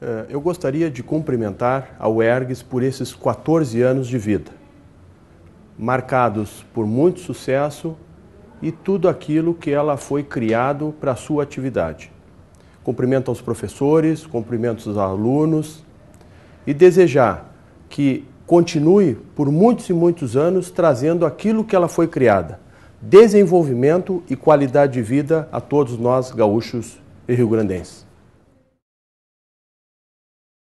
Eh, eu gostaria de cumprimentar a UERGS por esses 14 anos de vida, marcados por muito sucesso e tudo aquilo que ela foi criado para a sua atividade. Cumprimento aos professores, cumprimento aos alunos e desejar que continue por muitos e muitos anos trazendo aquilo que ela foi criada, desenvolvimento e qualidade de vida a todos nós gaúchos e rio-grandenses.